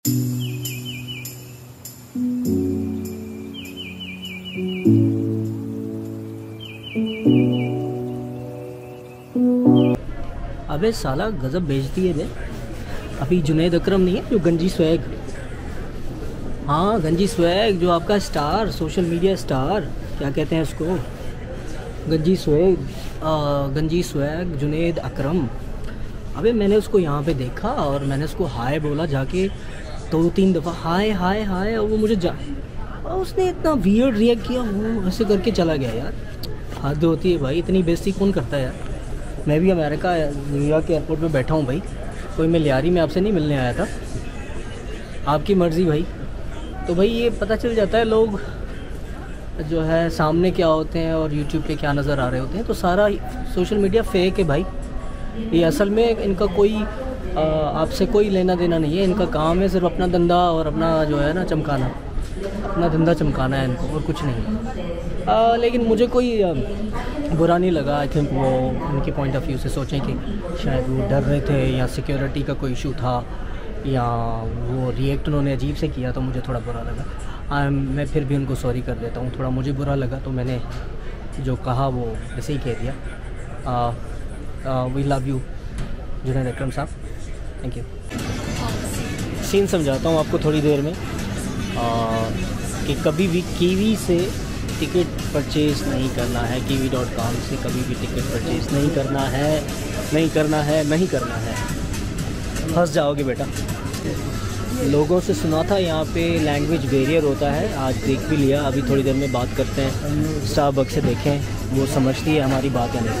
अबे साला गज़ब बेचती है बे अभी जुनेद अकरम नहीं है जो गंजी स्वैग? हाँ गंजी स्वैग जो आपका स्टार, सोशल मीडिया स्टार, क्या कहते हैं उसको? गंजी स्वैग गंजी स्वैग, जुनेद अकरम। अबे मैंने उसको यहाँ पे देखा और मैंने उसको हाय बोला जाके दो तीन दफ़ा, हाय हाय हाय और वो मुझे जा और उसने इतना वियर्ड रिएक्ट किया, वो ऐसे करके चला गया यार। हद होती है भाई, इतनी बेस्ती कौन करता है यार? मैं भी अमेरिका न्यूयॉर्क एयरपोर्ट में बैठा हूँ भाई। कोई मैं लियारी में आपसे नहीं मिलने आया था। आपकी मर्ज़ी भाई। तो भाई ये पता चल जाता है लोग जो है सामने क्या होते हैं और यूट्यूब पे क्या नज़र आ रहे होते हैं। तो सारा सोशल मीडिया फेक है भाई। ये असल में इनका कोई आपसे कोई लेना देना नहीं है इनका काम है सिर्फ़ अपना धंधा और अपना जो है ना चमकाना। अपना धंधा चमकाना है इनको और कुछ नहीं आ, लेकिन मुझे कोई बुरा नहीं लगा आई थिंक वो उनके पॉइंट ऑफ़ व्यू से सोचें कि शायद वो डर रहे थे या सिक्योरिटी का कोई इशू था या वो रिएक्ट उन्होंने अजीब से किया तो मुझे थोड़ा बुरा लगा। आ, मैं फिर भी उनको सॉरी कर देता हूँ थोड़ा मुझे बुरा लगा तो मैंने जो कहा वो ऐसे ही कह दिया। We love you Junaid Akram साहब। थैंक यू सीन समझाता हूँ आपको थोड़ी देर में। आ, कि कभी भी कीवी से टिकट परचेज़ नहीं करना है। कीवी डॉट कॉम से कभी भी टिकट परचेज़ नहीं करना है। नहीं करना है नहीं करना है। फंस जाओगे बेटा। लोगों से सुना था यहाँ पे लैंग्वेज वेरियर होता है। आज देख भी लिया। अभी थोड़ी देर में बात करते हैं। स्टाफ से देखें। वो समझती है हमारी बात या नहीं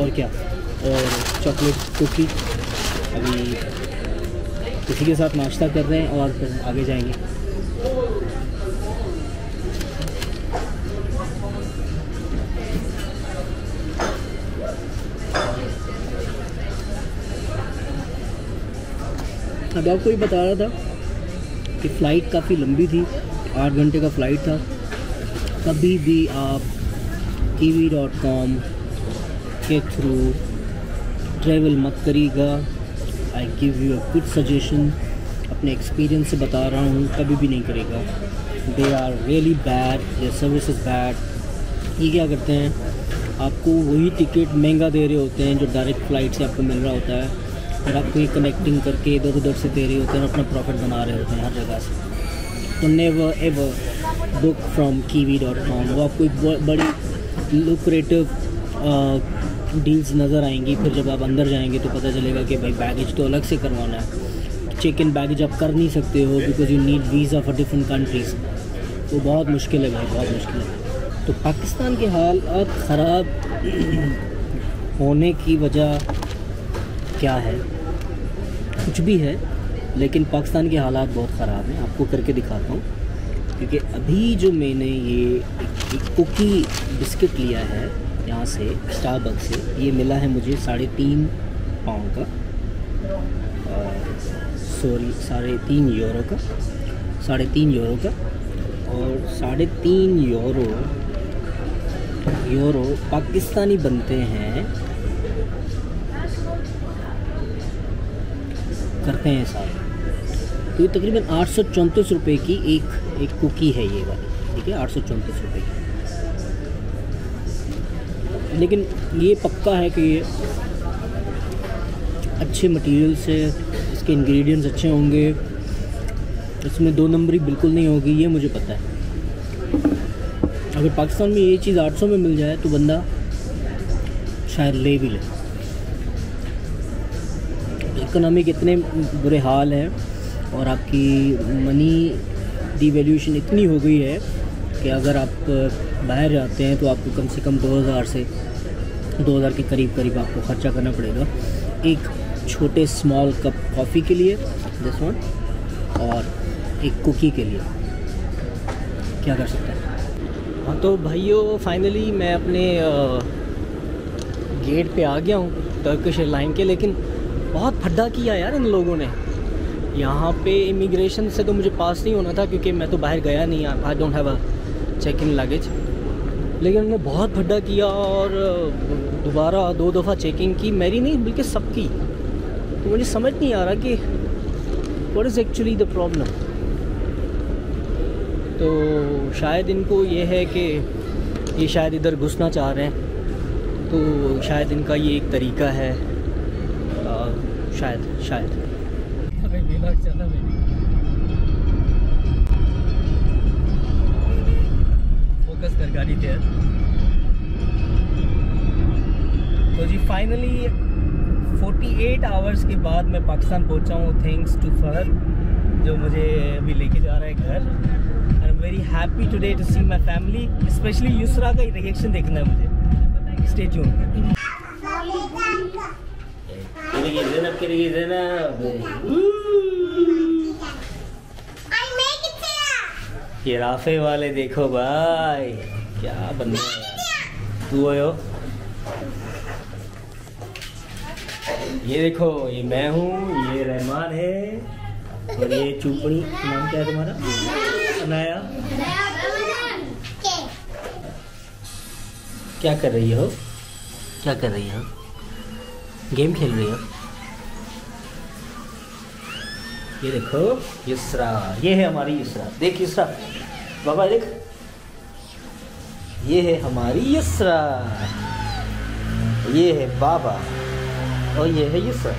और क्या? और चॉकलेट कुकी अभी उसी के साथ नाश्ता कर रहे हैं और फिर आगे जाएँगे। अब आपको ये बता रहा था कि फ़्लाइट काफ़ी लंबी थी, आठ घंटे का फ़्लाइट था। कभी भी आप टी वी डॉट कॉम के थ्रू ट्रैवल मत करिएगा। I give you a good suggestion अपने एक्सपीरियंस से बता रहा हूँ, कभी भी नहीं करेगा। They are really bad their service is bad ये क्या करते हैं? आपको वही टिकट महँगा दे रहे होते हैं, जो डायरेक्ट फ़्लाइट से आपको मिल रहा होता है। और आपको ये कनेक्टिंग करके इधर उधर से दे रहे होते हैं और अपना प्रॉफिट बना रहे होते हैं हर जगह से। तो never ever book from Kiwi dot com वो आपको एक बड़ी लुक्रेटिव डील्स नज़र आएँगी, फिर जब आप अंदर जाएँगे तो पता चलेगा कि भाई बैगेज तो अलग से करवाना है। चेक इन बैगेज आप कर नहीं सकते हो because you need visa for different countries तो बहुत मुश्किल है भाई, बहुत मुश्किल है। तो पाकिस्तान के हालात ख़राब होने की वजह क्या है? कुछ भी है, लेकिन पाकिस्तान के हालात बहुत ख़राब हैं। आपको करके दिखाता हूँ। क्योंकि अभी जो मैंने ये कुकी बिस्किट लिया है यहाँ से स्टारबक से, ये मिला है मुझे साढ़े तीन पाउंड का सॉरी साढ़े तीन यूरो का, साढ़े तीन यूरो का, और साढ़े तीन यूरो यूरो पाकिस्तानी बनते हैं। करते हैं सारे। तो ये तकरीबन आठ सौ चौंतीस रुपये की एक एक कुकी है ये वाली, ठीक है? आठ सौ चौंतीस रुपये की। लेकिन ये पक्का है कि ये अच्छे मटेरियल से इसके इंग्रेडिएंट्स अच्छे होंगे। इसमें दो नंबरी बिल्कुल नहीं होगी, ये मुझे पता है। अगर पाकिस्तान में ये चीज़ 800 में मिल जाए तो बंदा शायद ले भी ले। इकोनॉमिक इतने बुरे हाल हैं और आपकी मनी डिवेल्यूशन इतनी हो गई है कि अगर आप बाहर जाते हैं तो आपको कम से कम 2000 से 2000 के करीब करीब आपको ख़र्चा करना पड़ेगा। एक छोटे स्मॉल कप कॉफ़ी के लिए दिस वन और एक कुकी के लिए। क्या कर सकते हैं? हाँ तो भाइयों फाइनली मैं अपने गेट पे आ गया हूँ टर्किश एयरलाइन के, लेकिन बहुत फड्डा किया यार इन लोगों ने। यहाँ पे इमिग्रेशन से तो मुझे पास नहीं होना था, क्योंकि मैं तो बाहर गया नहीं I don't have a check in luggage लेकिन उन्होंने बहुत फड्डा किया और दोबारा दो दफ़ा चेकिंग की। मेरी नहीं बल्कि सबकी। तो मुझे समझ नहीं आ रहा कि what is actually the problem तो शायद इनको ये है कि ये शायद इधर घुसना चाह रहे हैं। तो शायद इनका ये एक तरीका है। आ, शायद शायद। गाड़ी तेर तो जी फाइनली 48 आवर्स के बाद मैं पाकिस्तान पहुँचा हूँ थैंक्स टू फर जो मुझे अभी लेके जा रहा है घर। I am very happy today to see my family specially Yusra का रिएक्शन देखना है मुझे। स्टे ट्यून ये राफे वाले देखो भाई। क्या बंदे तू हो ये देखो, ये मैं हूँ, ये रहमान है, और ये चुपड़ी, नाम क्या है तुम्हारा? अनाया। क्या कर रही हो? क्या कर रही हो? गेम खेल रही हो? ये देखो, युसरा। ये है हमारी युसरा। देख युसरा। बाबा, देख। ये है हमारी यसरा। ये है बाबा। और ये है यसरा।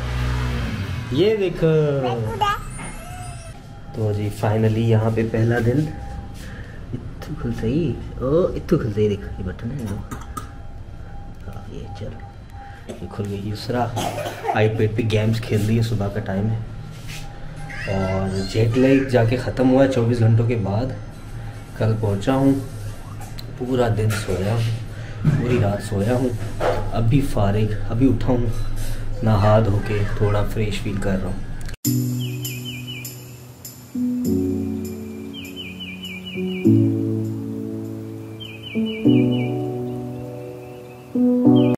ये देखो। तो जी फाइनली यहाँ पे पहला दिन। इतु खुल सही ओ इतु खुल सही देख ये बटन है। हाँ ये चल। ये खुल गई युसरा। आईपैड पे गेम्स खेल रही है सुबह का टाइम है। और जेट लाइट जाके ख़त्म हुआ है चौबीस घंटों के बाद। कल पहुँचा हूँ। पूरा दिन सोया हूँ, पूरी रात सोया हूँ। अभी फारिग, अभी उठा हूँ, नहा धो के थोड़ा फ्रेश फील कर रहा हूँ।